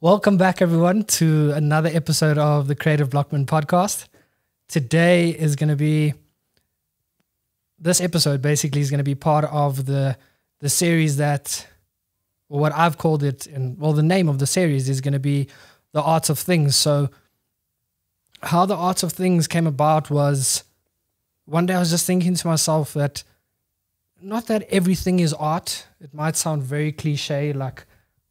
Welcome back, everyone, to another episode of the Creative Blockman podcast. Today is going to be this episode. Basically, is going to be part of the the series that, or what I've called it, and well, the name of the series is going to be the Art of Things. So, how the Art of Things came about was one day I was just thinking to myself that not that everything is art. It might sound very cliche, like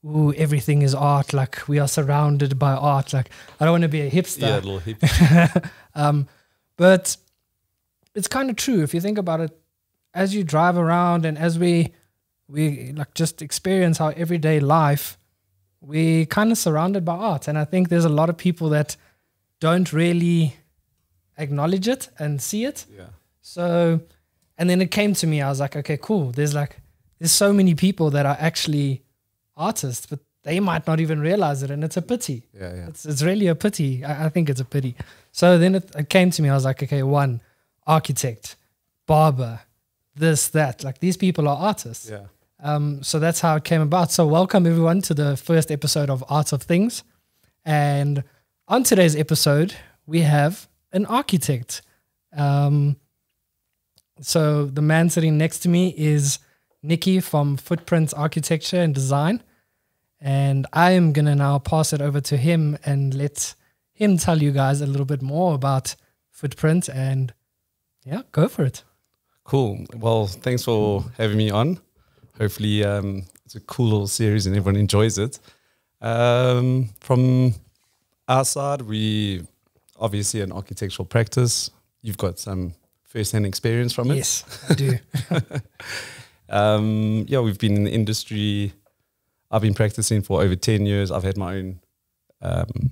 ooh, everything is art. Like we are surrounded by art. Like I don't want to be a hipster. Yeah, a little hip. um, but it's kind of true if you think about it. As you drive around and as we we like just experience our everyday life, we kind of surrounded by art. And I think there's a lot of people that don't really acknowledge it and see it. yeah. So, and then it came to me. I was like, okay, cool. There's like, there's so many people that are actually artists, but they might not even realize it, and it's a pity. Yeah, yeah. It's it's really a pity. I, I think it's a pity. So then it, it came to me. I was like, okay, one, architect, barber, this, that. Like these people are artists. Yeah. Um, so that's how it came about. So welcome everyone to the first episode of Art of Things. And on today's episode, we have an architect. Um, so the man sitting next to me is Nicky from Footprints Architecture and Design. And I am going to now pass it over to him and let him tell you guys a little bit more about Footprint and yeah, go for it. Cool. Well, thanks for having me on. Hopefully, um, it's a cool little series and everyone enjoys it. Um, from our side, we obviously an architectural practice. You've got some first-hand experience from it. Yes, I do. Um, yeah, we've been in the industry. I've been practicing for over 10 years. I've had my own um,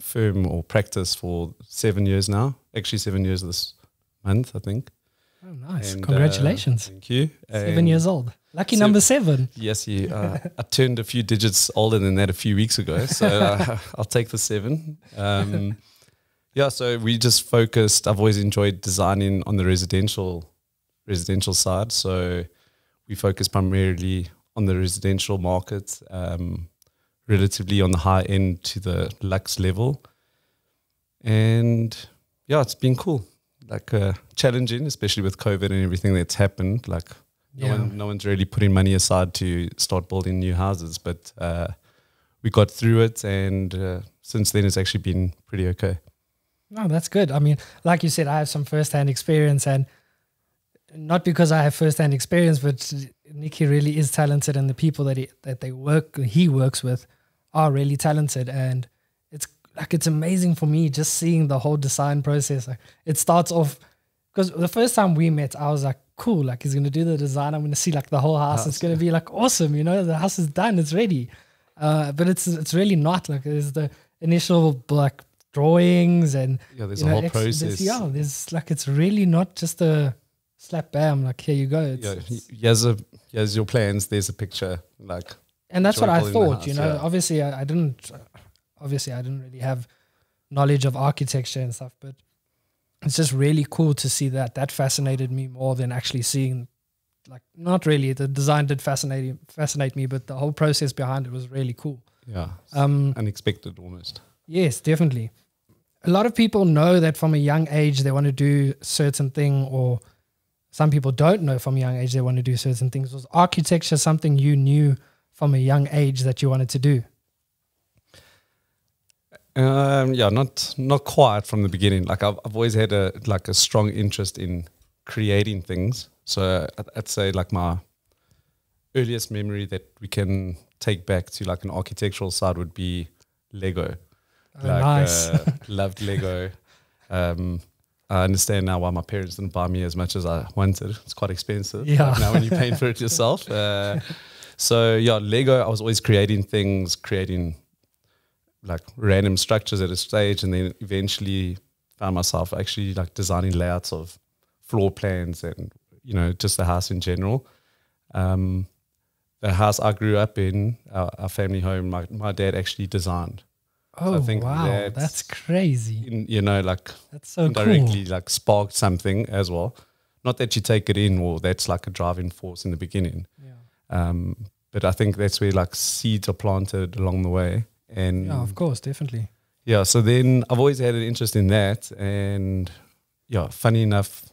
firm or practice for seven years now. Actually, seven years this month, I think. Oh, nice. And, uh, Congratulations. thank you. Seven And years old. Lucky So- number seven. Yes, you. Uh, I turned a few digits older than that a few weeks ago, so uh, I'll take the seven. Um, yeah, so we just focused. I've always enjoyed designing on the residential residential side, so we focus primarily on the residential market, um, relatively on the high end to the lux level, and yeah, it's been cool. Like uh, challenging, especially with COVID and everything that's happened. Like no, Yeah. one, no one's really putting money aside to start building new houses, but uh, we got through it, and uh, since then it's actually been pretty okay. No, that's good. I mean, like you said, I have some first-hand experience, and not because I have first-hand experience, but Nicky really is talented, and the people that he, that they work he works with are really talented, and it's like it's amazing for me just seeing the whole design process. Like it starts off because the first time we met, I was like, cool, like he's gonna do the design. I'm gonna see like the whole house. It's gonna be like awesome, you know. The house is done, it's ready. Uh, but it's it's really not like there's the initial like drawings and Yeah, there's you a whole ex- there's- process. yeah, there's like it's really not just a slap bam. Like here you go. It's, yeah, it's- here's a here's your plans. There's a picture. Like and that's what I thought. you know, yeah. obviously I, I didn't. Obviously, I didn't really have knowledge of architecture and stuff, but it's just really cool to see that. That fascinated me more than actually seeing. Like not really, the design did fascinate fascinate me, but the whole process behind it was really cool. yeah, Um, unexpected almost. Yes, definitely. A lot of people know that from a young age they want to do certain thing, or some people don't know from a young age they want to do certain things. Was architecture something you knew from a young age that you wanted to do? Um, yeah, not not quite from the beginning. Like I've I've always had a like a strong interest in creating things. So I'd, I'd say like my earliest memory that we can take back to like an architectural side would be Lego. Oh, nice. uh, loved Lego. Um, I understand now why my parents didn't buy me as much as I wanted. It's quite expensive. Yeah. Now when you're paying for it yourself. Uh, so yeah, Lego. I was always creating things, creating like random structures at a stage, and then eventually found myself actually like designing layouts of floor plans and you know just the house in general. Um, the house I grew up in, our, our family home, my, my dad actually designed. Oh I think wow, that's- that's crazy. In, you know, like That's so indirectly cool. like sparked something as well. Not that you take it in or that's like a driving force in the beginning. Yeah. Um, but I think that's where like seeds are planted along the way. And Yeah, of course, definitely. yeah, so then I've always had an interest in that. And yeah, funny enough,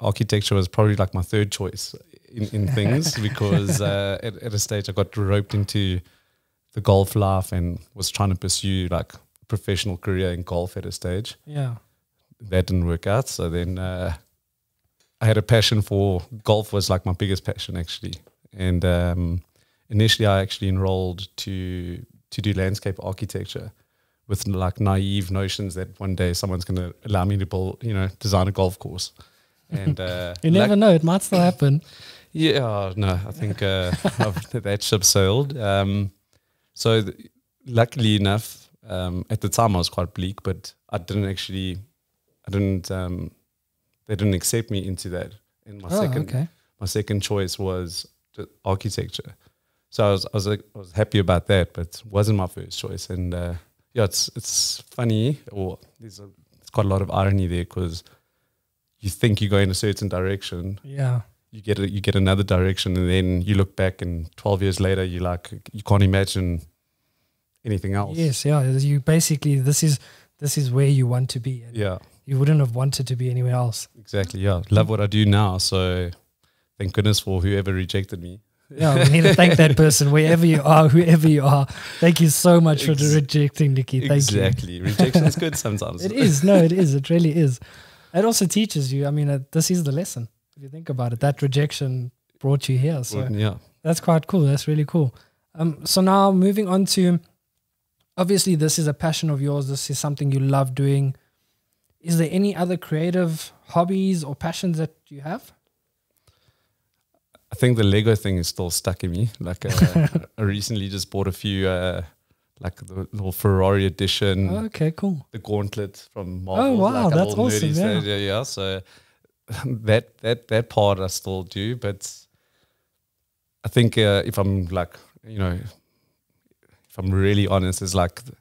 architecture was probably like my third choice in, in things because uh, at, at a stage I got roped into the golf life and was trying to pursue like a professional career in golf at a stage. Yeah. That didn't work out. So then uh, I had a passion for golf was like my biggest passion actually. And um, initially I actually enrolled to to do landscape architecture with like naive notions that one day someone's going to allow me to build, you know, design a golf course. And uh, You never luck- know, it might still happen. yeah, no, I think uh, that ship sailed. Um, so th- luckily enough, um, at the time I was quite bleak, but I didn't actually, I didn't, um, they didn't accept me into that. And my Oh, second, okay. my second choice was architecture. So I was, I was, like, I was happy about that, but it wasn't my first choice. And uh, yeah, it's it's funny, or there's, a, there's quite a lot of irony there because you think you go in a certain direction, Yeah. You get a, you get another direction, and then you look back, and twelve years later, you like you can't imagine anything else. Yes, yeah. You basically this is this is where you want to be. Yeah, You wouldn't have wanted to be anywhere else. exactly. Yeah, love what I do now. So thank goodness for whoever rejected me. Yeah, we need to thank that person wherever you are, whoever you are. Thank you so much for Ex- rejecting Nicky. Thank you. exactly. Rejection is good sometimes. It is. No, it is. It really is. It also teaches you. I mean, uh, this is the lesson. If you think about it, that rejection brought you here. So yeah. that's quite cool. That's really cool. Um, so now moving on to, obviously, this is a passion of yours. This is something you love doing. Is there any other creative hobbies or passions that you have? I think the Lego thing is still stuck in me. Like uh, I recently just bought a few, uh, like the little Ferrari edition, Okay, cool. the gauntlet from Marvel. Oh, wow, like that's awesome, yeah. yeah, yeah. So that that that part I still do, but I think uh, if I'm like you know, if I'm really honest, it's like the,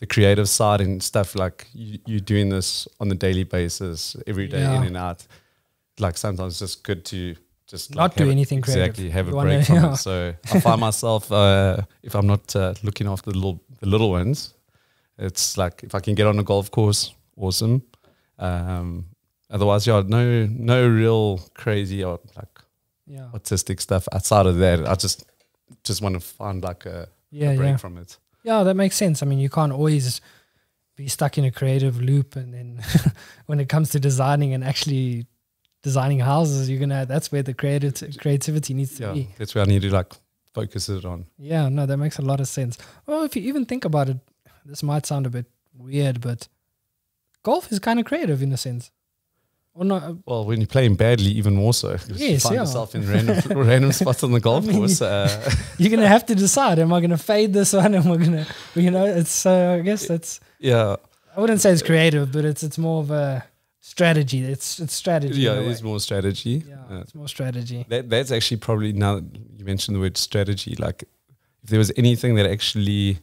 the creative side and stuff. Like you, you doing this on a daily basis, every day Yeah. in and out. Like sometimes it's just good to just Not like, do a- anything creative. Exactly, have You a break from yeah. it. So I find myself uh, if I'm not uh, looking after the little the little ones, it's like if I can get on a golf course, awesome. Um, otherwise, yeah, no no real crazy or like Yeah. artistic stuff outside of that. I just just want to find like a, Yeah, a break yeah. from it. Yeah, that makes sense. I mean, you can't always be stuck in a creative loop, and then when it comes to designing and actually designing houses, you're gonna. That's where the creative creativity needs to Yeah, be. that's where I need to like focus it on. Yeah, no, that makes a lot of sense. Well, if you even think about it, this might sound a bit weird, but golf is kind of creative in a sense. Or not? Well, when you're playing badly, even more so. 'cause you Yes, find yeah. yourself in random random spots on the golf mean, course. Uh, You're gonna have to decide: Am I gonna fade this one? Am I gonna, you know? It's so. I guess that's. yeah, I wouldn't say it's creative, but it's it's more of a strategy. It's it's strategy. yeah, it is more strategy. Yeah, Uh, it's more strategy. That that's actually probably now that you mentioned the word strategy. Like, if there was anything that actually,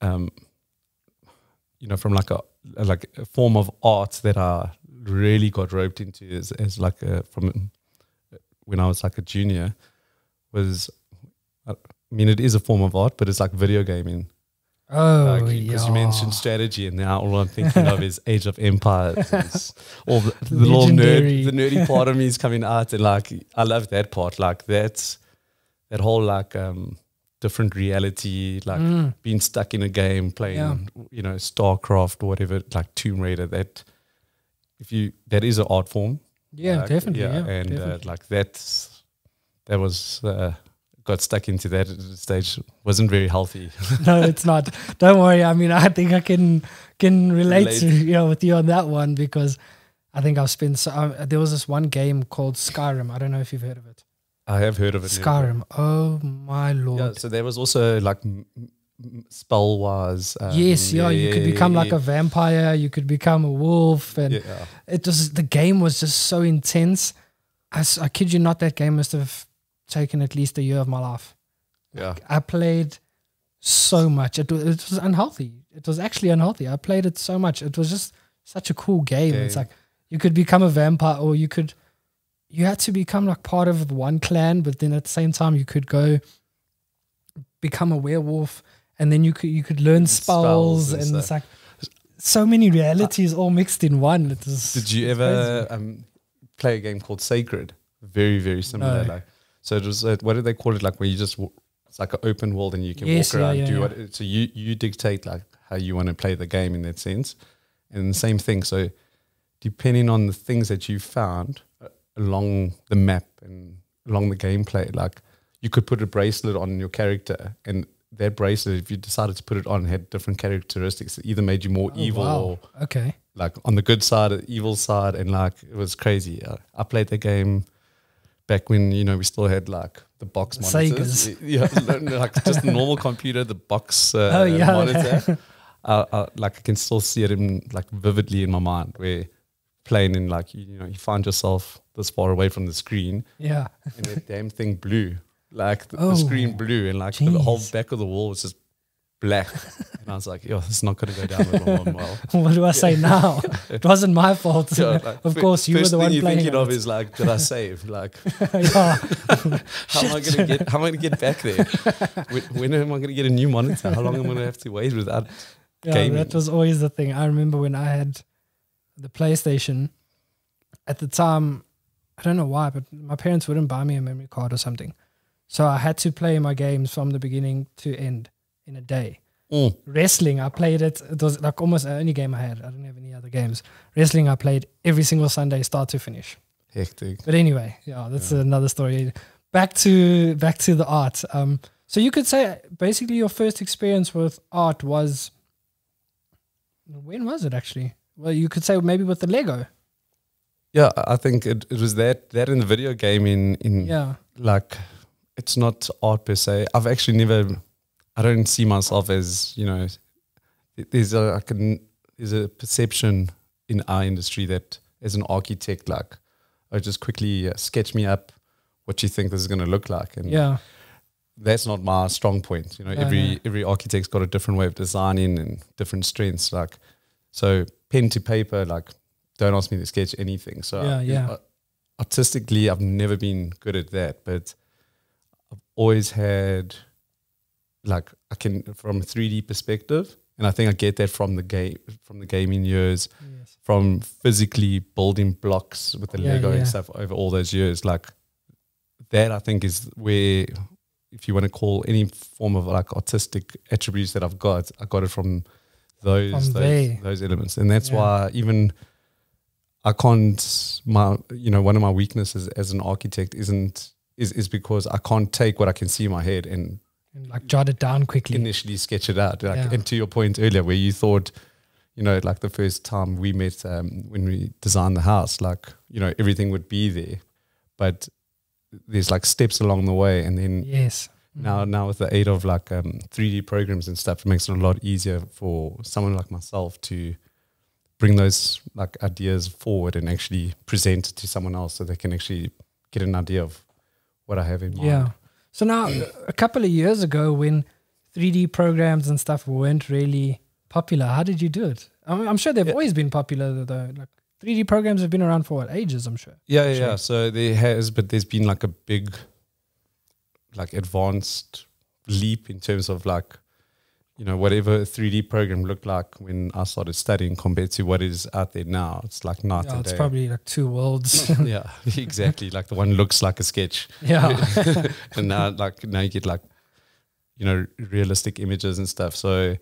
um, you know, from like a like a form of art that I really got roped into as as like a from when I was like a junior was, I mean, it is a form of art, but it's like video gaming. Oh, Because you mentioned strategy, and now all I'm thinking of is Age of Empires. All the, the little nerd, the nerdy part of me is coming out, and like I love that part. Like that's that whole like um different reality, like Mm, being stuck in a game, playing Yeah. you know StarCraft or whatever, like Tomb Raider. That if you that is an art form. yeah, Like, definitely. Yeah, and definitely. Uh, like that's that was uh, got stuck into that stage wasn't very healthy. no, it's not. Don't worry. I mean, I think I can can relate, Relate. to you know with you on that one because I think I've spent. So, uh, there was this one game called Skyrim. I don't know if you've heard of it. I have heard of it. never. Skyrim. Oh my lord. Yeah, so there was also like spell wise. Um, yes, yeah, you could become like a vampire. You could become a wolf, and yeah. it just the game was just so intense. I, I kid you not, that game must have taken at least a year of my life. yeah. I played so much. It was, it was unhealthy. It was actually unhealthy. I played it so much. It was just such a cool game. It's like you could become a vampire, or you could you had to become like part of one clan, but then at the same time you could go become a werewolf and then you could you could learn spells, spells and and, it's like so many realities all mixed in one. It was, Did you ever um, play a game called Sacred? Very, very similar. No. Like, so it was. Uh, what do they call it? Like where you just it's like an open world and you can Yes, walk around, yeah, do yeah. what. So you you dictate like how you want to play the game in that sense, and the same thing. So depending on the things that you found uh, along the map and along the gameplay, like you could put a bracelet on your character and. That bracelet, if you decided to put it on, had different characteristics. It either made you more Oh, evil wow. or okay. like on the good side, the evil side, and like it was crazy. I, I played the game back when you know we still had like the box The monitors, Segas. yeah, like just a normal computer, the box uh, Oh, yeah. monitor. uh, uh, like I can still see it in like vividly in my mind, where playing in like you, you know you find yourself this far away from the screen, Yeah. and that damn thing blew, like the, Oh, the screen blew, and like the whole back of the wall was just black, and I was like, yo, this is not going to go down well. what do I say now? it wasn't my fault. Yeah, like, of course, you were the one you're playing thinking it. of is like, did I save? Like, how am I gonna get? How am I gonna get back there? when, when am I gonna get a new monitor? How long am I gonna have to wait without? Yeah, gaming. that was always the thing. I remember when I had the PlayStation. At the time, I don't know why, but my parents wouldn't buy me a memory card or something, so I had to play my games from the beginning to end in a day. Mm. Wrestling, I played it. It was like almost the only game I had. I didn't have any other games. Wrestling, I played every single Sunday, start to finish. Hectic. But anyway, yeah, that's another story. Back to back to the art. Um, so you could say basically your first experience with art was when was it actually? Well, you could say maybe with the Lego. Yeah, I I think it, it was that that in the video game in in Yeah, like it's not art per se. I've actually never. I don't see myself as you know. There's a I can there's a perception in our industry that as an architect, like, oh, just quickly uh, sketch me up what you think this is going to look like, and yeah, that's not my strong point. You know, No, every no. every architect's got a different way of designing and different strengths. Like, so pen to paper, like, don't ask me to sketch anything. So, Yeah, yeah. artistically, I've never been good at that, but always had, like, I can from a three D perspective, and I think I get that from the game, from the gaming years, yes. from physically building blocks with the Yeah, Lego yeah. and stuff over all those years. Like that, I think is where, if you want to call any form of like artistic attributes that I've got, I got it from those From those, those elements, and that's Yeah. why even I can't my you know one of my weaknesses as an architect isn't is is because I can't take what I can see in my head and And like jot it down quickly. initially sketch it out. Like, Yeah. And to your point earlier, where you thought, you know, like the first time we met um, when we designed the house, like, you know, everything would be there. But there's like steps along the way. And then yes. now, now with the aid of like um, 3D programs and stuff, it makes it a lot easier for someone like myself to bring those like ideas forward and actually present it to someone else so they can actually get an idea of what I have in mind. Yeah. So now, mm. a couple of years ago, when 3D programs and stuff weren't really popular, how did you do it? I'm, I'm sure they've Yeah. always been popular though. Like 3D programs have been around for what, ages, I'm sure. Yeah, yeah, Sure. yeah. So there has, but there's been like a big, like advanced leap in terms of like, you know, whatever 3D program looked like when I started studying compared to what is out there now. It's like night Yeah, and it's day. probably like two worlds. yeah, exactly. Like the one looks like a sketch, yeah. and now like now you get like, you know, realistic images and stuff. So,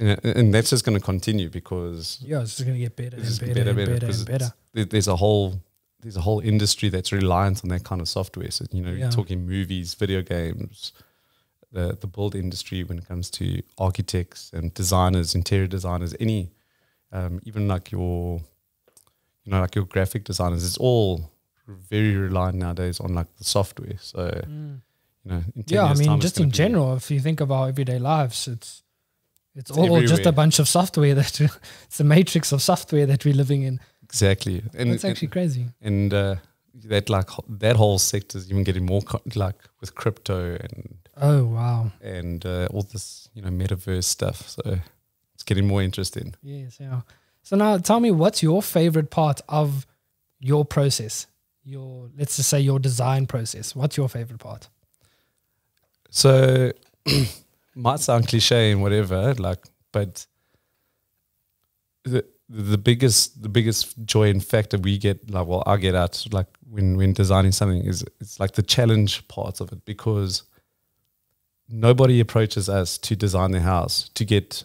and, and that's just going to continue because Yeah, it's just going to get better and better, better, and better, better, and better. there's a whole there's a whole industry that's reliant on that kind of software. So you know, Yeah. you're talking movies, video games, the the build industry when it comes to architects and designers, interior designers, any um, even like your you know like your graphic designers. It's all very reliant nowadays on like the software. So Mm. you know, in 10 Yeah, I mean, just in general, if you think of our everyday lives, it's it's, It's all just a bunch of software that it's a matrix of software that we're living in. exactly, and That's actually crazy. and uh, that like that whole sector is even getting more like with crypto and Oh wow. and uh, all this you know metaverse stuff. So it's getting more interesting. Yes, yeah. So now tell me what's your favorite part of your process? Your let's just say your design process. What's your favorite part? So might sound cliche and whatever, like, but the the biggest the biggest joy and factor we get, like, well, I get out like when when designing something is it's like the challenge part of it because nobody approaches us to design their house to get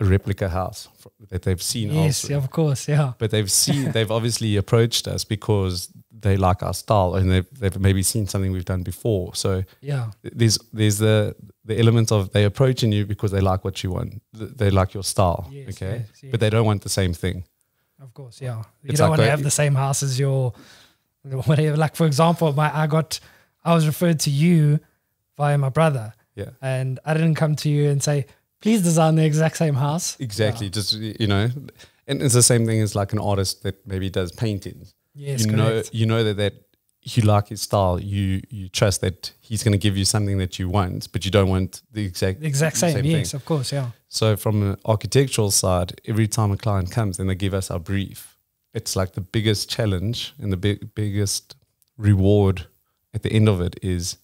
a replica house that they've seen Yes, elsewhere. of course, yeah. But they've seen they've obviously approached us because they like our style and they've, they've maybe seen something we've done before. So Yeah. there's there's the the element of they approaching you because they like what you want. They like your style. Yes, okay. yes, yes. But they don't want the same thing. Of course, yeah. You It's don't like want to have the same house as your whatever. Like for example, my I got I was referred to you via my brother, Yeah. and I didn't come to you and say, please design the exact same house. Exactly. Just you know, and it's the same thing as like an artist that maybe does paintings. Yes, you know, you know that that you like his style. You you trust that he's going to give you something that you want, but you don't want the exact The exact same. thing. yes, of course, yeah. So from an architectural side, every time a client comes and they give us our brief, it's like the biggest challenge and the big, biggest reward at the end of it is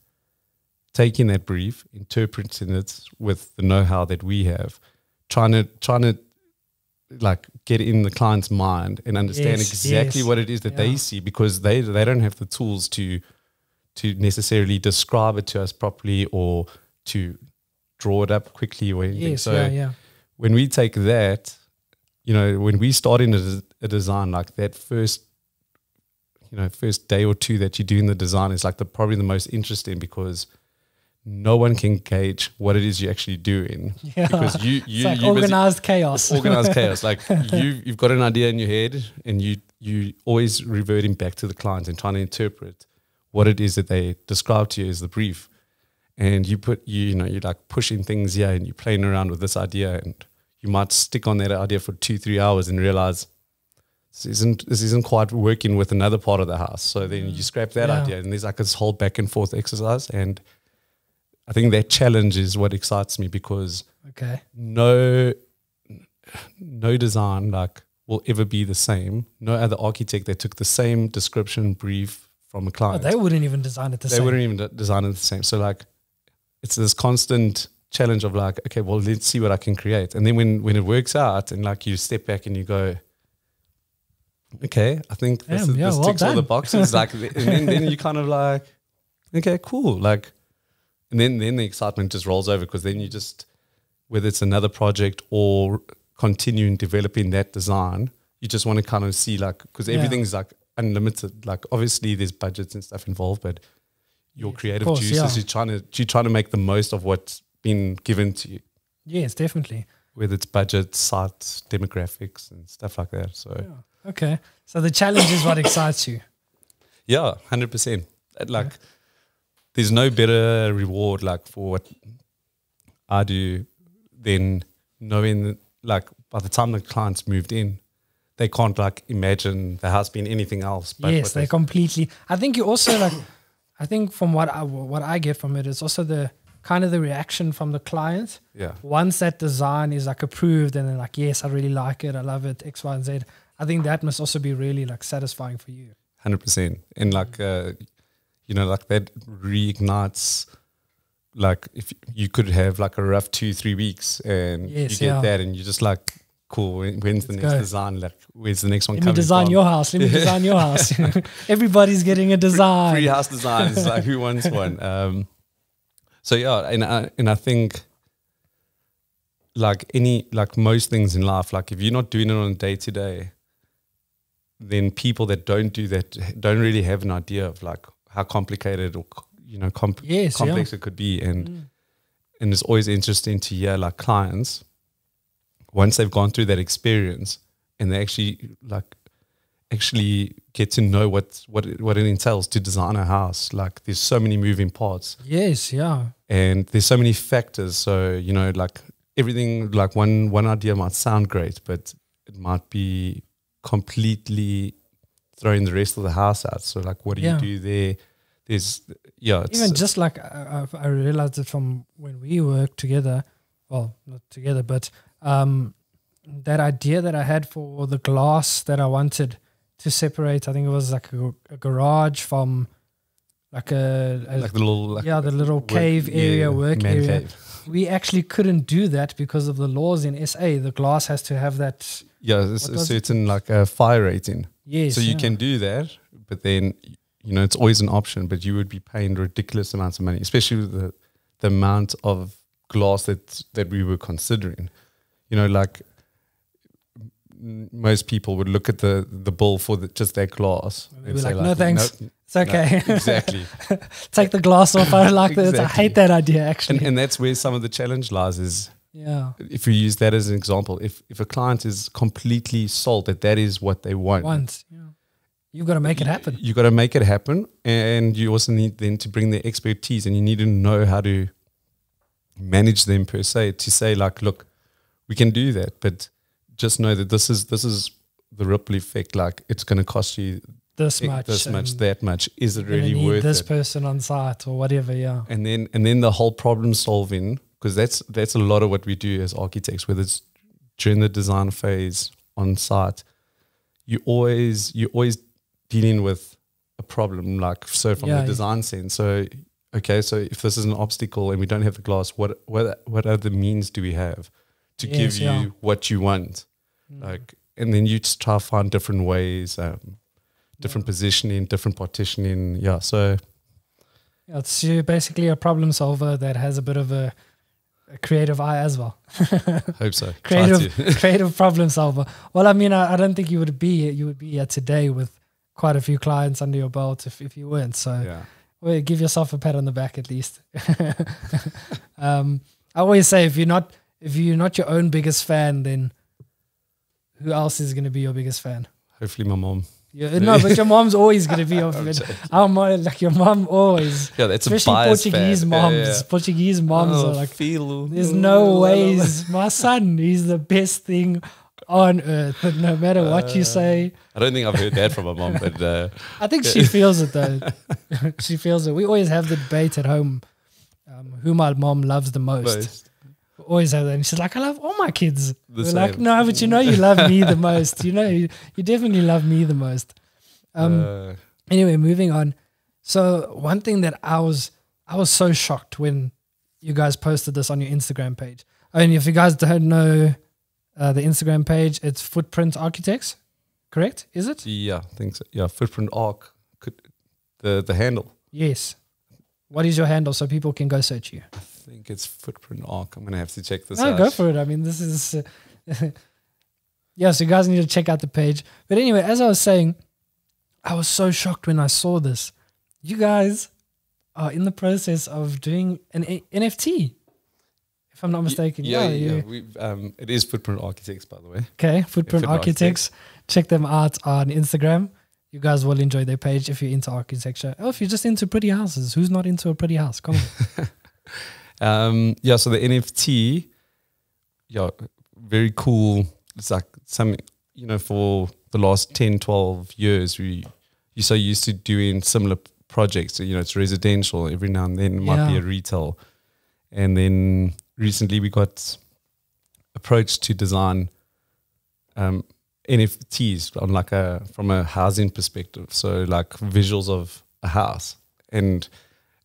taking that brief, interpreting it with the know-how that we have, trying to trying to like get in the client's mind and understand Yes, exactly yes. what it is that they see because they they don't have the tools to to necessarily describe it to us properly or to draw it up quickly or anything. Yes, so yeah, yeah. when we take that, you know, when we start in a, a design like that first, you know, first day or two that you're doing the design is like the probably the most interesting because no one can gauge what it is you're actually doing Yeah. because you you like you organized chaos. organized chaos. Like you you've got an idea in your head and you you always reverting back to the client and trying to interpret what it is that they describe to you as the brief. And you put you, you know, you're like pushing things here and you're playing around with this idea and you might stick on that idea for two, three hours and realize this isn't this isn't quite working with another part of the house. So then you mm. scrap that Yeah. idea and there's like this whole back and forth exercise. And I think that challenge is what excites me because okay. no no design like will ever be the same. No other architect that took the same description brief from a Oh, client. they wouldn't even design it the they same. They wouldn't even design it the same. So like it's this constant challenge of like, okay, well let's see what I can create. And then when when it works out and like you step back and you go, Okay, I think this, Damn, is, yeah, this well ticks all the boxes. like and then, then you kind of like, okay, cool. Like and then then the excitement just rolls over because then you just whether it's another project or continuing developing that design, you just want to kind of see like because Yeah. everything's like unlimited. Like obviously there's budgets and stuff involved, but your Yes, creative course, juices, yeah. you're trying to you're trying to make the most of what's been given to you, Yes, definitely. whether it's budget, sites, demographics, and stuff like that. So Yeah. Okay. So the challenge is what excites you. Yeah, hundred percent. Like, there's no better reward like for what I do than knowing that, like by the time the clients moved in, they can't like imagine the house being anything else. But yes, they completely. I think you also like. I think from what I what I get from it is also the kind of the reaction from the client yeah, once that design is like approved and they're like, yes, I really like it, I love it, X, Y, and Z. I think that must also be really like satisfying for you. hundred percent. And like, uh, you know, like that reignites. Like if you could have like a rough two three weeks and Yes, you get yeah. that and you're just like, cool. When's the Let's next go. design? Like, where's the next one Let me coming design from? your house. Let me design your house. Everybody's getting a design. free house design is like who wants one um so yeah and I, and I think like any like most things in life like if you're not doing it on a day to day then people that don't do that don't really have an idea of like how complicated or you know comp- Yes, yeah. complex it could be and Mm. and it's always interesting to hear like clients once they've gone through that experience and they actually like actually get to know what what it, what it entails to design a house like there's so many moving parts Yes, yeah. and there's so many factors so you know like everything like one one idea might sound great but it might be completely throwing the rest of the house out so like what do Yeah. you do there there's yeah it's Even just like I, I realized it from when we worked together. Well, not together, but um, that idea that I had for the glass that I wanted to separate. I think it was like a, a garage from like a, a like the little like yeah, the little work- cave area, yeah, work area. cave. we actually couldn't do that because of the laws in SA. The glass has to have that. Yeah, What a certain like a fire rating. Yes. so you yeah. can do that, but then you know it's always an option. But you would be paying ridiculous amounts of money, especially with the the amount of glass that that we were considering. You know, like most people would look at the the bill for the, just that glass. And be say like, "No, thanks. no, It's okay. no, exactly. Take the glass off. I don't like that. I hate that idea, actually. and and that's where some of the challenge lies. Is yeah. if you use that as an example, if if a client is completely sold that that is what they want, Once. Yeah. You've got to make it happen. You have got to make it happen, and you also need then to bring the expertise, and you need to know how to manage them per se. To say like, look, we can do that, but just know that this is this is the ripple effect. Like, it's going to cost you This much. this much, that much. Is it really worth this it? person on site or whatever. Yeah. and then and then the whole problem solving because that's that's a lot of what we do as architects whether it's during the design phase on site you always you're always dealing with a problem like so from Yeah, the yeah. design sense so okay so if this is an obstacle and we don't have the glass what what what other means do we have to Yes, give you yeah. what you want Mm. like and then you just try to find different ways um different positioning different partitioning yeah so It's basically a problem solver that has a bit of a, a creative eye as well. hope so creative, creative problem solver. Well, I mean, I, I don't think you would be you would be here today with quite a few clients under your belt if, if you weren't. So, yeah well, give yourself a pat on the back at least. um, I always say if you're not if you're not your own biggest fan, then who else is going to be your biggest fan? hopefully my mom Yeah, no, but your mom's always going to be your fan. Our mom, like your mom, always. Yeah, that's a Especially Portuguese fan. moms. Yeah, yeah. Portuguese moms Oh, are like, feel. there's no ways. My son, he's the best thing on earth. But no matter what Uh, you say, I don't think I've heard that from my mom, but uh, I think she feels it though. she feels it. We always have the debate at home um, who my mom loves the most. most- always have that. And she's like, I love all my kids. The We're like, no, but you know you love me the most. You know, you, you definitely love me the most. Um, uh, anyway, moving on. So one thing that I was I was so shocked when you guys posted this on your Instagram page. And if you guys don't know uh, the Instagram page, it's Footprint Architects, correct? Is it? yeah, I think so. Yeah, footprint arc. Could the the handle? Yes. What is your handle so people can go search you? I think it's footprint arc. I'm gonna have to check this No, out. go for it. I mean, this is. Uh, yeah, so you guys need to check out the page. But anyway, as I was saying, I was so shocked when I saw this. You guys are in the process of doing an A- NFT, if I'm not mistaken. Yeah, yeah. you- yeah. We um, it is footprint architects, by the way. Okay, Footprint Footprint Architects. Check them out on Instagram. You guys will enjoy their page if you're into architecture. Or if you're just into pretty houses. Who's not into a pretty house? Come on. Um, yeah, so the NFT, yeah, very cool. It's like some, you know, for the last 10, 12 years, we you're so used to doing similar projects. So, you know, it's residential every now and then, it might be a retail. And then recently we got approached to design um, NFTs on like a from a housing perspective. So like visuals of a house. And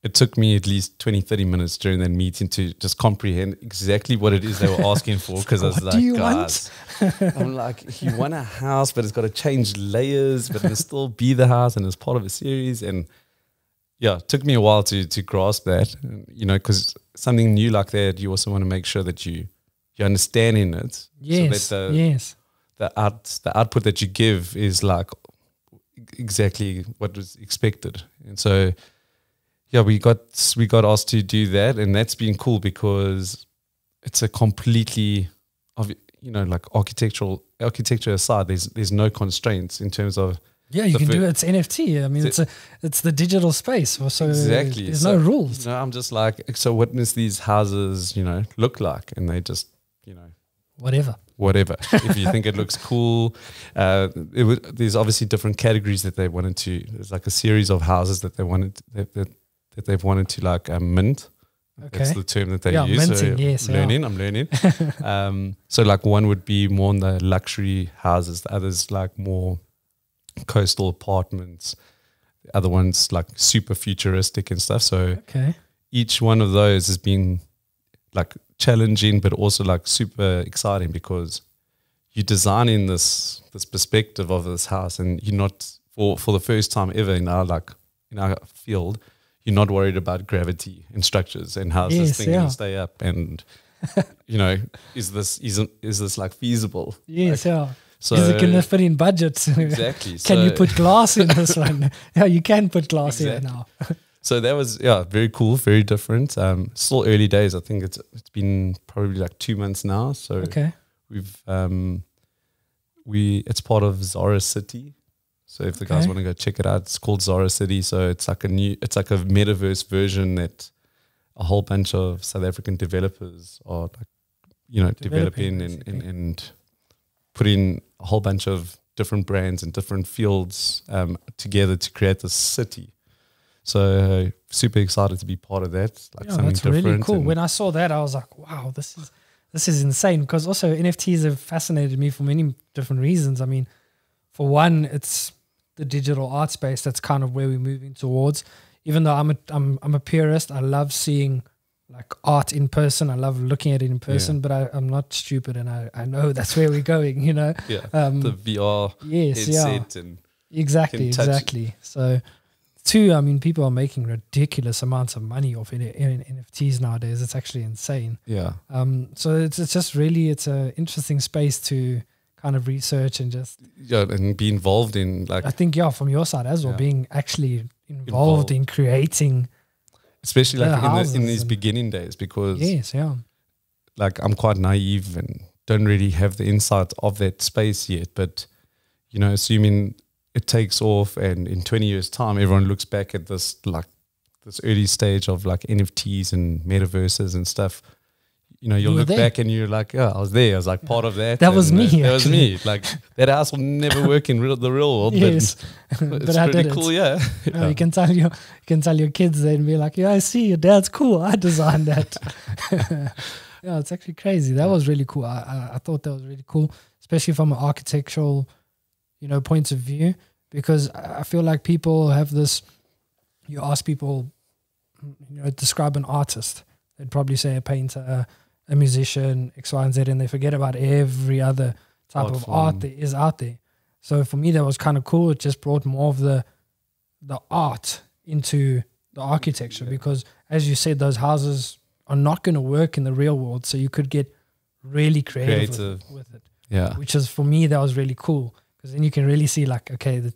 it took me at least 20, 30 minutes during that meeting to just comprehend exactly what it is they were asking for. Because I was like, do you guys, I'm like, you want a house, but it's got to change layers, but it'll still be the house and it's part of a series. And yeah, it took me a while to to grasp that, you know, because something new like that, you also want to make sure that you you're understanding it. Yes. So that the, yes. The out the output that you give is like exactly what was expected. And so yeah, we got we got asked to do that and that's been cool because it's a completely of you know, like architectural architecture aside, there's there's no constraints in terms of Yeah, you can do it. It's NFT. I mean, it's a it's the digital space. So Exactly. There's So- no rules. you know, I'm just like so what does these houses, you know, look like? And they just, you know, Whatever. Whatever. if you think it looks cool, uh, it there's obviously different categories that they wanted to. There's like a series of houses that they wanted that that, that they've wanted to like um, mint. That's the term that they Yeah, use. minting, so yes, yeah. learning. I'm learning. um, so like one would be more on the luxury houses. The others like more coastal apartments. The other ones like super futuristic and stuff. So Okay. each one of those has been like challenging, but also like super exciting because you're designing this this perspective of this house, and you're not for for the first time ever in our like in our field, you're not worried about gravity and structures and how's Yes, this thing yeah. gonna stay up and you know is this isn't is this like feasible? Yes, yeah. So Is it going to fit in budget? exactly. can you put glass in this one? yeah, you can put glass in now. So that was yeah, very cool, very different. Um, still early days. I think it's it's been probably like two months now. So Okay. we've um, we it's part of Zara City. So if the guys want to go check it out, it's called Zara City. So it's like a new, it's like a metaverse version that a whole bunch of South African developers are like, you know, Developing, developing, and, and and putting a whole bunch of different brands and different fields um, together to create this city. So super excited to be part of that. Like Yeah, something that's different. really cool. When I saw that, I was like, wow, this is this is insane. Because also NFTs have fascinated me for many different reasons. I mean, for one, it's the digital art space. That's kind of where we're moving towards. Even though I'm a I'm I'm a purist, I love seeing like art in person. I love looking at it in person. But I, I'm not stupid, and I, I know that's where we're going. You know. yeah, Um, the VR yes. Yeah. headset and Exactly, can touch it. exactly. So, two, I mean, people are making ridiculous amounts of money off in, in NFTs nowadays. It's actually insane. yeah, Um, so it's it's just really it's a interesting space to kind of research and just yeah, and be involved in like I think yeah, from your side as well, Yeah. being actually involved, Involved. in creating. especially like in, the, in these beginning days because Yes, yeah, like I'm quite naive and don't really have the insight of that space yet. But you know, assuming it takes off and in 20 years' time, everyone looks back at this like this early stage of like NFTs and metaverses and stuff. You know, you'll You look there. back and you're like, yeah, I was there. I was like part of that. That was me, uh, That was me. Like that house will never work in real, the real world. yes. but but it's I pretty did cool. it. Yeah. Oh, you can tell your you can tell your kids and be like, yeah, I see your dad's cool. I designed that. yeah, it's actually crazy. That was really cool. I, I I thought that was really cool, especially from an architectural, you know, points of view, because I feel like people have this. You ask people, you know, describe an artist. They'd probably say a painter, a musician, X, Y, and Z, and they forget about every other type Art of form. art that is out there. So for me, that was kind of cool. It just brought more of the the art into the architecture Yeah. because, as you said, those houses are not going to work in the real world. So you could get really creative, Creative. With, with it, Yeah. which is for me that was really cool because then you can really see like, okay, the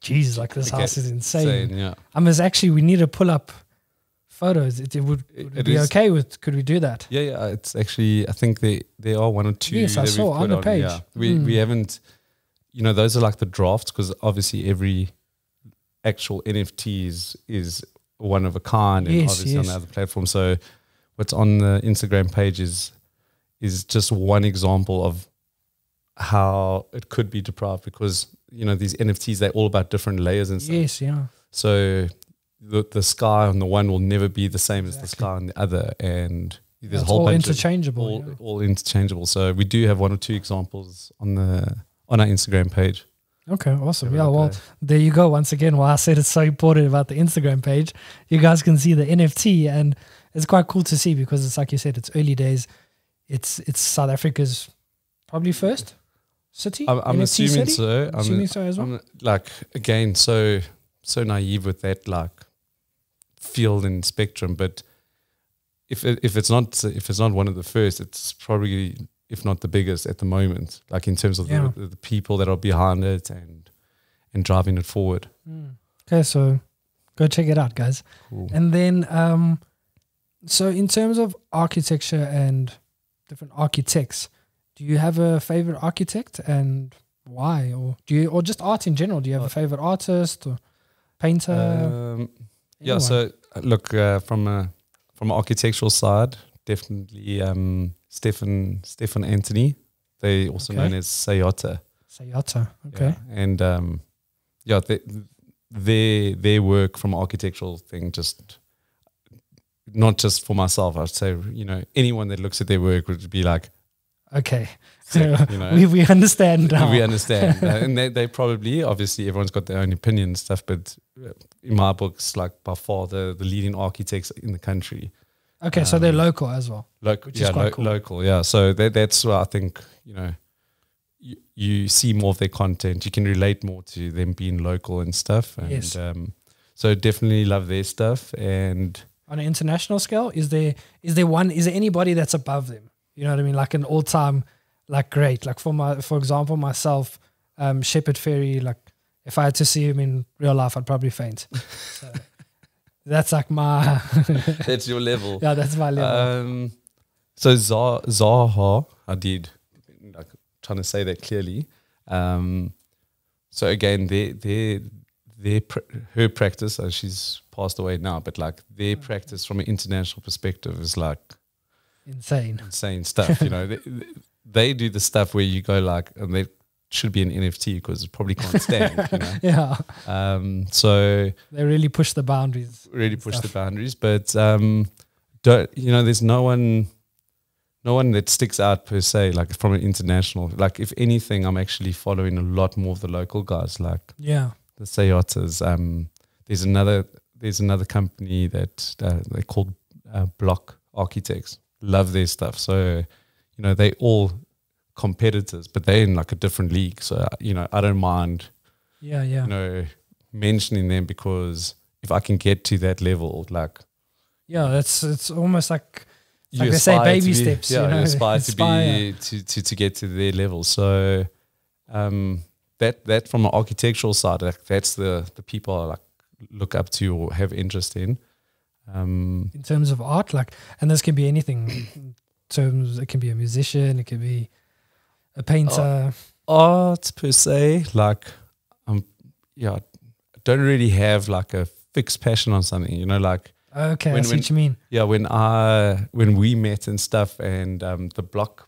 geez, like this Okay, house is insane. Insane, yeah. I mean, it's actually we need to pull up photos. It, it would, would it be is- okay with. Could we do that? Yeah, yeah. It's actually I think they there are one or two. Yes, I saw on the page. Yeah. We Mm. we haven't, you know, those are like the drafts because obviously every actual NFTs is one of a kind, and Yes, obviously on yes. the other platform. So what's on the Instagram page is is just one example of how it could be deprived because you know these NFTs they're all about different layers and stuff. Yes, yeah. So the the sky on the one will never be the same as the Exactly. sky on the other, and there's it's a whole all bunch of interchangeable. all, yeah. all interchangeable. So we do have one or two examples on the on our Instagram page. Okay, awesome. Yeah, well, there. there you go. Once again, why I said it's so important about the Instagram page. You guys can see the NFT, and it's quite cool to see because it's like you said, it's early days. It's it's South Africa's probably first city. I'm, I'm assuming city? so. I'm, Assuming so as well. Like again so so naive with that like field and spectrum, but if it, if it's not if it's not one of the first, it's probably if not the biggest at the moment. Like in terms of Yeah. the, the people that are behind it and and driving it forward. Mm. Okay, so go check it out, guys. Cool. And then, um, so in terms of architecture and different architects, do you have a favorite architect and why, or do you, or just art in general? Do you have a favorite artist or painter? Um, yeah. So uh, look uh, from a from an architectural side, definitely um, Stefan Stefan Antoni. They also Okay. known as SAOTA. SAOTA. Okay. Yeah. And um, yeah, they, their their work from architectural thing just not just for myself. I'd say you know anyone that looks at their work would be like, Okay. So, you know. we, we understand now. we understand, Uh, and they, they probably obviously everyone's got their own opinion and stuff, but uh, in my books, like by far the the leading architects in the country, Okay, so they're Um, local as well. local, Which is yeah, quite lo- cool. local, yeah. So that, that's why I think you know you, you see more of their content. You can relate more to them being local and stuff. And Yes. um, so definitely love their stuff. And On an international scale, is there is there one is there anybody that's above them? You know what I mean? Like an all time like great. Like for my for example, myself, um, Shepard Fairey, like if I had to see him in real life, I'd probably faint. So that's like my that's your level. yeah, that's my level. Um, so Za- Zaha, I did like trying to say that clearly. Um, so again, their their their pr- her practice, uh, she's passed away now, but like their practice from an international perspective is like Insane. insane stuff. You know, they, they do the stuff where you go like, and they should be an NFT because it probably can't stand. you know, Yeah. um, so They really push the boundaries. really push the boundaries. But um, don't you know? There's no one, no one that sticks out per se. Like from an international. Like if anything, I'm actually following a lot more of the local guys. Like Yeah. the SAOTAs. Um, there's another. There's another company that uh, they called uh, Block Architects. Love their stuff. So, you know, they all competitors, but they're in like a different league. So, uh, you know, I don't mind Yeah. Yeah. you know, mentioning them because if I can get to that level, like Yeah. It's it's almost like you Like they say, aspire baby be- steps, Yeah, you know, you aspire, to be to, to to get to their level. So um, that that from an architectural side, like that's the the people I like look up to or have interest in. Um, in terms of art, like, and this can be anything. in terms, it can be a musician, it can be a painter. art per se, like um, yeah, I don't really have like a fixed passion on something. You know, like okay, I when- see when- what you mean. Yeah, when I when we met and stuff, and um, the block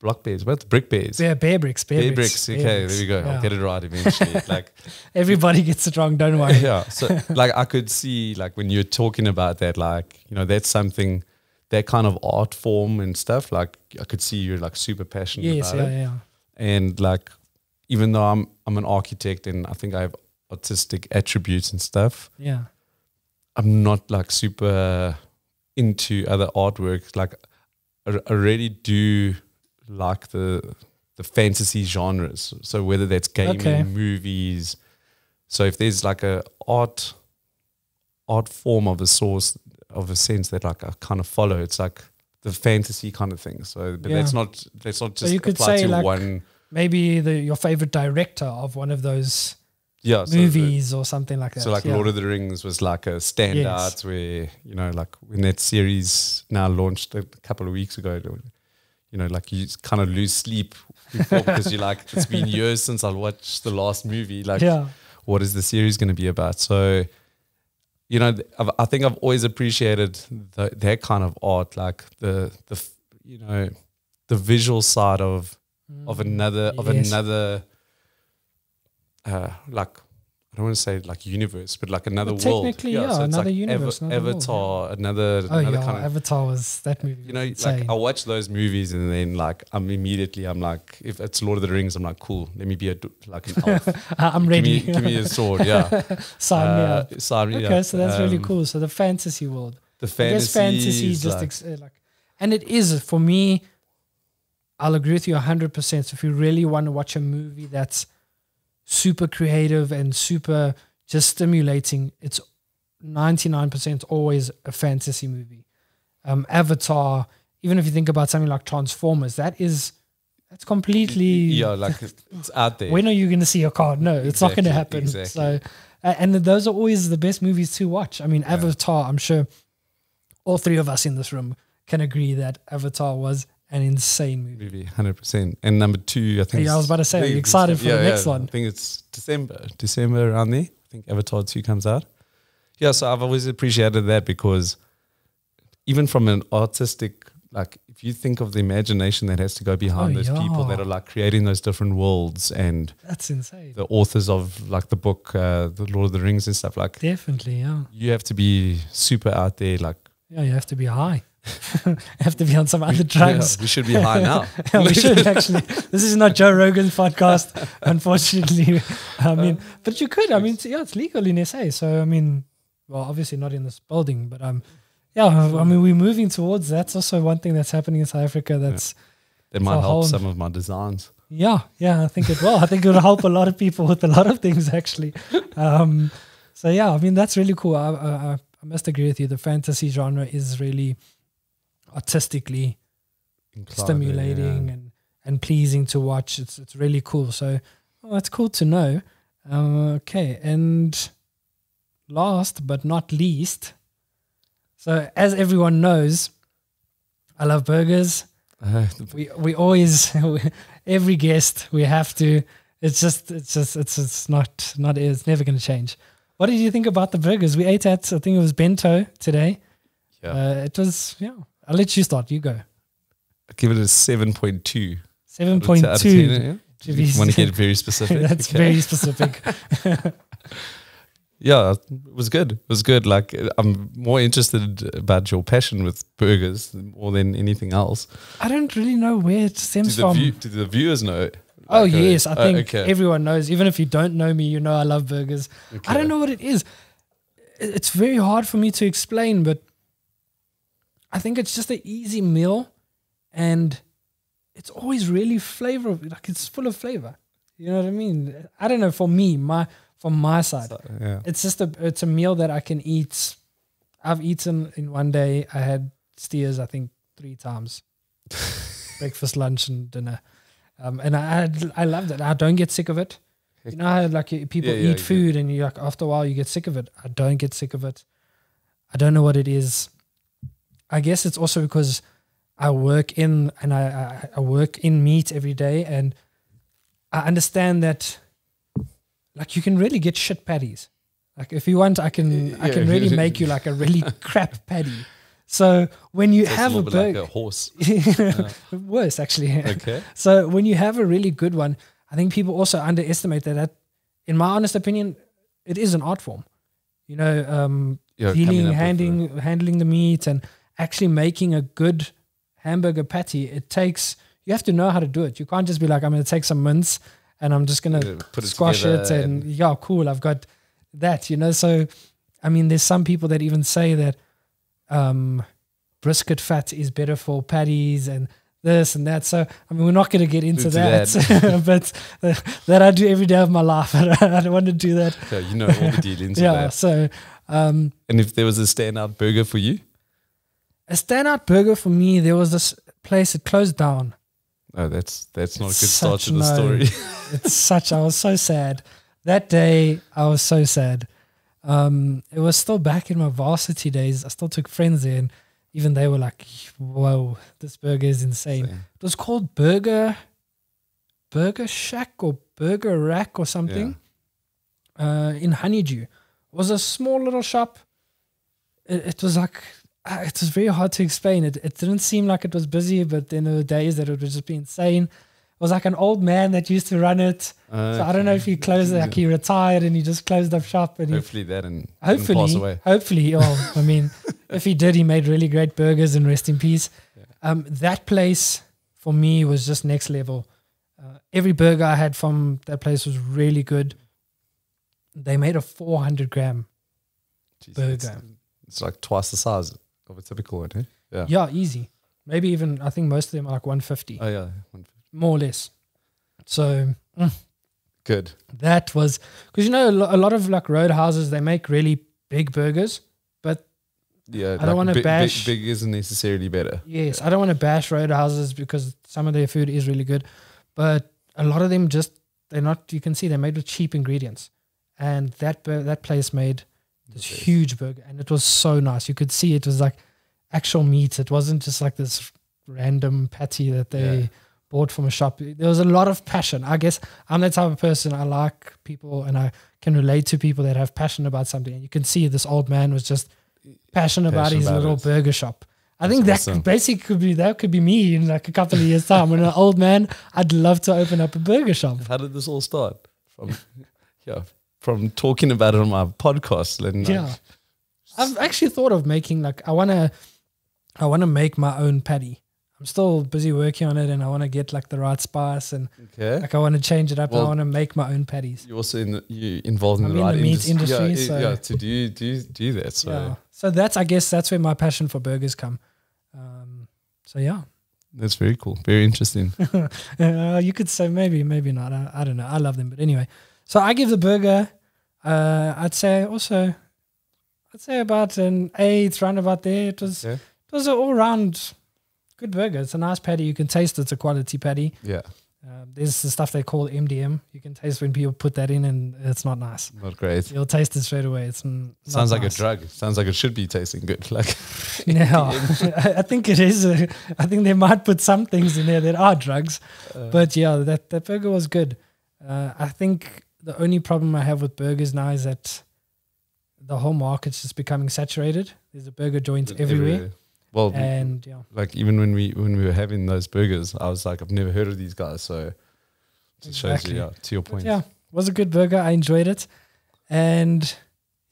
block bears, what the brick bears, Yeah, bear bricks, bear, bear bricks. bricks. Okay, bricks. there we go. Yeah. I'll get it right eventually. like Everybody gets it wrong. Don't worry. yeah, so like I could see like when you're talking about that, like you know that's something that kind of art form and stuff. Like I could see you're like super passionate Yes, about yeah, it, yeah. and like even though I'm I'm an architect and I think I have artistic attributes and stuff. Yeah. I'm not like super into other artwork. Like I, I really do like the the fantasy genres. So whether that's gaming, Okay. movies. So if there's like a art art form of a source of a sense that like I kind of follow, it's like the fantasy kind of thing. So but that's not that's not So just you could say, to like, one Maybe the your favorite director of one of those yeah so the- movies or something like that. So like yeah. Lord of the Rings was like a standout Yes. where you know like when that series now launched a couple of weeks ago, you know like you kind of lose sleep before because you're like it's been years since I watched the last movie. Like yeah. what is the series going to be about? So you know I've, I think I've always appreciated the, that kind of art, like the the you know the visual side of of another of Mm, Yes. another uh like don't want to say like universe, but like another Well, world. technically, yeah, it's another like universe, another world, Avatar, another Oh another yeah, kind of Avatar was that movie. you know, was like. I watch those movies and then like I'm immediately I'm like if it's Lord of the Rings, I'm like cool. Let me be a like an elf. I'm give ready. me give me a sword, yeah. Sign me Uh, up. sign me Okay, up. so that's really Um, cool. So the fantasy world. The fantasy, fantasy just like, ex- uh, like, and it is for me. I'll agree with you hundred percent. So if you really want to watch a movie that's super creative and super just stimulating, it's ninety nine percent always a fantasy movie. Um, Avatar, even if you think about something like Transformers, that is that's completely yeah, like it's out there. when are you going to see your card? No, it's not going to happen. exactly. So, uh, and those are always the best movies to watch. I mean, Avatar. I'm sure all three of us in this room can agree that Avatar was an insane movie. movie, hundred percent. And number two, I think. Yeah, I was about to say, are you excited for the next one? I think it's December, December around there. I think Avatar two comes out. Yeah, so I've always appreciated that because even from an artistic, like if you think of the imagination that has to go behind Oh, those people that are like creating those different worlds and That's insane. the authors of like the book, uh, the Lord of the Rings and stuff like. Definitely, yeah. You have to be super out there, like Yeah, you have to be high. have to be on some other yeah, drugs. we should be high now. Yeah, we should actually. This is not Joe Rogan's podcast, unfortunately. I mean, but you could. I mean, it's- yeah, it's legal in SA. So I mean, well, obviously not in this building, but um, yeah, I mean, we're moving towards that's also one thing that's happening in South Africa. That's It might help some of my designs. yeah, yeah, I think it will. I think it will help a lot of people with a lot of things actually. Um, so yeah, I mean that's really cool. I, I- I must agree with you. The fantasy genre is really artistically stimulating yeah. and, and pleasing to watch. It's it's really cool. So well, that's cool to know. Um, okay, and last but not least, so as everyone knows, I love burgers. Uh, We we always every guest we have to. It's just it's just it's it's not not it's never going to change. What did you think about the burgers we ate at? I think it was Bento today. yeah. Uh, it was yeah. I'll let you start. You go. I'd give it a 7.2. Seven point two. Yeah? You want to get very specific? That's Okay. very specific. Yeah, it was good. It was good. Like I'm more interested about your passion with burgers more than anything else. I don't really know where it Do stems the, from. view, do the viewers know? oh Like, uh, yes, I oh, think okay. everyone knows. Even if you don't know me, you know I love burgers. I don't know what it is. It's very hard for me to explain, but I think it's just an easy meal, and it's always really flavor. Like it's full of flavor. You know what I mean? I don't know. For me, my from my side, So, yeah. it's just a it's a meal that I can eat. I've eaten in one day. I had Steers, I think, three times, breakfast, lunch, and dinner. Um, and I I- I loved it. I don't get sick of it. You know how like people Yeah, yeah, eat food and you like after a while you get sick of it. I don't get sick of it. I don't know what it is. I guess it's also because I work in and I, I, work in meat every day and I understand that like you can really get shit patties. Like if you want, I can I can really make you like a really crap patty. So when you So have more a bit like a horse. worse actually. Okay. So when you have a really good one, I think people also underestimate that. That, in my honest opinion, it is an art form. You know, um, Yeah, coming peeling, handling, handling the meat, and actually making a good hamburger patty. It takes you have to know how to do it. You can't just be like, I'm going to take some mince and I'm just going to put it squash it together and, yeah, cool. I've got that. You know, so I mean, there's some people that even say that um, brisket fat is better for patties and this and that. So I mean, we're not going to get into Into that, but uh, that I do every day of my life. I don't want to do that. Yeah, you know all the dealings yeah. that. So um, And if there was a standout burger for you, a standout burger for me, there was this place that closed down. oh, that's that's not a good start to the no- story. It's such. I was so sad that day. I was so sad. Um, it was still back in my varsity days. I still took friends there, and even they were like, "Whoa, this burger is insane." It was called Burger Burger Shack or Burger Rack or something uh, in Honeydew. It was a small little shop. It, it was like it was very hard to explain. It it didn't seem like it was busy, but then there were days that it would just be insane. It was like an old man that used to run it. So I don't know if he closed like he retired and he just closed up shop and he Hopefully that and hopefully, away. hopefully, oh, I mean, if he did, he made really great burgers and rest in peace. Um, that place for me was just next level. Uh, every burger I had from that place was really good. They made a 400 gram. Jeez, burger. It's, it's like twice the size of a typical one, eh? Yeah. Yeah, easy. Maybe even, I think most of them are like 150, Oh yeah. more or less. So mm, Good. that was, because you know, a lo- a lot of like roadhouses, they make really big burgers. But Yeah. I don't wanna big, bash- Big, big isn't necessarily better. Yes, I don't want to bash roadhouses because some of their food is really good, but a lot of them just they're not. You can see they're made with cheap ingredients, and that bur- that place made this huge burger, and it was so nice. You could see it was like actual meat. It wasn't just like this random patty that they Yeah. bought from a shop. There was a lot of passion. I guess I'm the type of person I like people, and I can relate to people that have passion about something. And you can see this old man was just passionate about his about little it. burger shop. I That's think that awesome. basically could be that could be me in like a couple of years time. When an old man, I'd love to open up a burger shop. How did this all start? From yeah, from talking about it on my podcast. And like, Yeah, I've actually thought of making like I wanna, I wanna make my own patty. I'm still busy working on it, and I want to get like the right spice, and Okay. like I want to change it up. and I want to make my own patties. You also in the, you involved in I'm the in right the meat indus- industry, Yeah, so- yeah, to do do do that. So yeah. So that's I guess that's where my passion for burgers come. Um, so yeah, that's very cool. Very interesting. uh, you could say maybe, maybe not. I, I don't know. I love them, but anyway. So I give the burger. Uh, I'd say also, I'd say about an eight, round about there. It was Okay. it was an all round good burger. It's a nice patty. You can taste it's a quality patty. Yeah. Uh, there's the stuff they call MDM. You can taste when people put that in, and it's not nice. Not great. You'll taste it straight away. It's Sounds like nice. a drug. Sounds like it should be tasting good. Like No, I I think it is. A, I think they might put some things in there that are drugs, Uh, but yeah, that that burger was good. Uh, I think the only problem I have with burgers now is that the whole market's just becoming saturated. There's a burger joint everywhere, Well, and yeah, like even when we when we were having those burgers, I was like, I've never heard of these guys. So it shows you, yeah, to your But point. yeah, was a good burger. I enjoyed it, and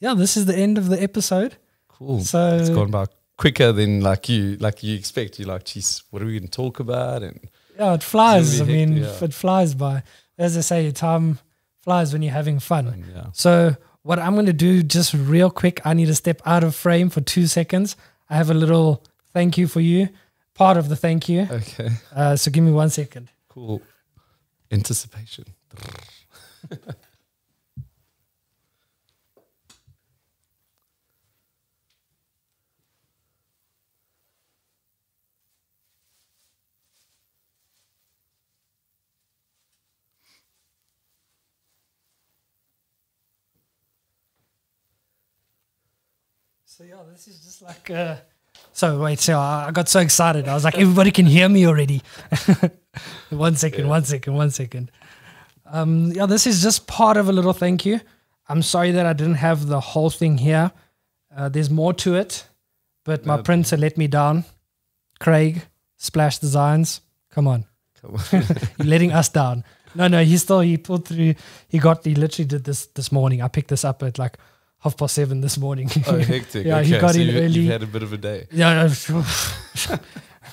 yeah, this is the end of the episode. Cool. So it's gone by quicker than like you like you expect. You're like, geez, what are we going to talk about? And yeah, it flies. I It's gonna be mean, yeah. it flies by. As I say, time flies when you're having fun. yeah, So what I'm going to do just real quick, I need to step out of frame for two seconds. I have a little thank you for you, part of the thank you. okay, Uh, so give me one second. cool. Anticipation. So yeah, this is just like. Uh, so wait, so I got so excited. I was like, everybody can hear me already. one second, one second, one second. Um, yeah, this is just part of a little thank you. I'm sorry that I didn't have the whole thing here. Uh, there's more to it, but my No. printer let me down. Craig, Splash Designs, come on. Come on. Letting us down. No, no, he still he pulled through. He got he literally did this this morning. I picked this up at like half past seven this morning. oh, hectic. Yeah, okay, he got so in you, early. You've had a bit of a day. yeah,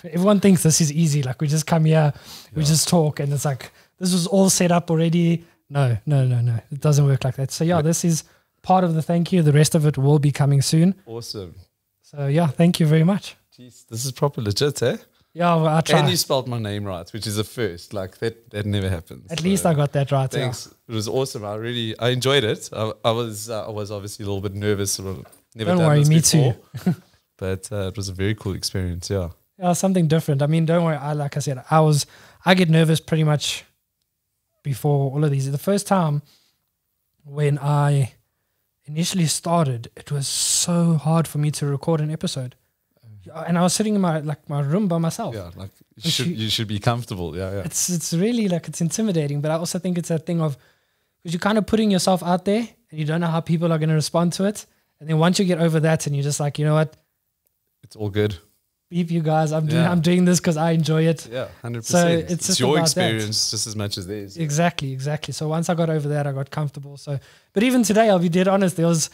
everyone thinks this is easy. Like we just come here, we just talk, and it's like this was all set up already. No, no, no, no. It doesn't work like that. So yeah, this is part of the thank you. The rest of it will be coming soon. Awesome. So yeah, thank you very much. Jeez, this is proper legit, eh? Yeah, well, I try. And you spelled my name right, which is a first. Like that, that never happens. At So least I got that right. yeah. Thanks. It was awesome. I really, I enjoyed it. I, I was, uh, I was obviously a little bit nervous. Never Don't done worry, this me before, too. but uh, it was a very cool experience. Yeah. Yeah, something different. I mean, don't worry. I like I said, I was I get nervous pretty much before all of these. The first time when I initially started, it was so hard for me to record an episode. Uh, and I was sitting in my like my room by myself. Yeah. Like you should, she- you should be comfortable. Yeah. Yeah. It's it's really like it's intimidating, but I also think it's a thing of because you're kind of putting yourself out there and you don't know how people are going to respond to it. And then once you get over that and you're just like, you know what, It's all good. beep you guys, I'm doing Yeah. I'm doing this because I enjoy it. Yeah. Hundred So percent. it's It's, just your about that. experience just as much as theirs. Exactly, exactly. So once I got over that, I got comfortable. So, but even today, I'll be dead honest. There was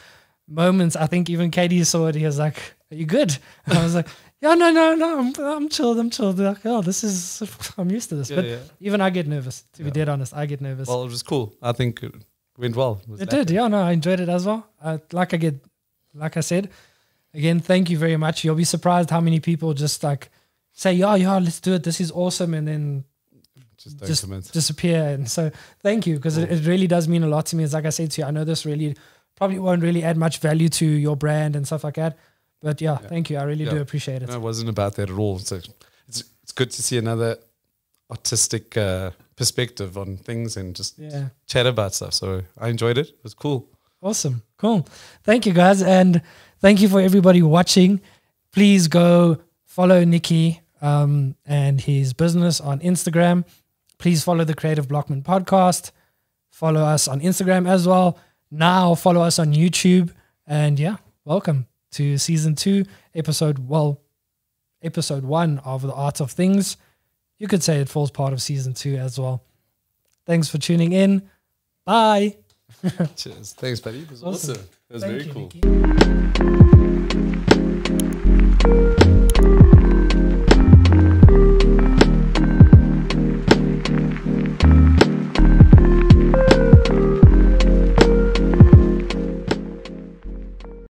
moments. I think even Katie saw it. He was like, "Are you good?" And I was like, "Yeah, no, no, no. I'm, I'm chilled. I'm chilled." They're like, "Oh, this is. I'm used to this." Yeah, but yeah. even I get nervous. To be dead honest, I get nervous. Well, it was cool. I think it went well. was it did. Yeah, no, I enjoyed it as well. Uh, like I get, like I said, again, thank you very much. You'll be surprised how many people just like say, "Yeah, yeah, let's do it. This is awesome," and then Just don't just disappear. And so thank you because it, it really does mean a lot to me. It's like I said to you, I know this really probably won't really add much value to your brand and stuff like that. But yeah, Yeah. thank you. I really do appreciate it. No, it wasn't about that at all. So it's it's good to see another artistic uh, perspective on things and just Yeah. chat about stuff. So I enjoyed it. It was cool. Awesome. Cool. Thank you guys. And thank you for everybody watching. Please go follow Nicky um, and his business on Instagram. Please follow the Creative Blockman podcast. Follow us on Instagram as well. Now follow us on YouTube. And yeah, welcome to season two, episode, well, episode one of The Art of Things. You could say it falls part of season two as well. Thanks for tuning in. Bye. Cheers. Thanks, buddy. It was Awesome. awesome. It was Thank very you, cool. Nicky.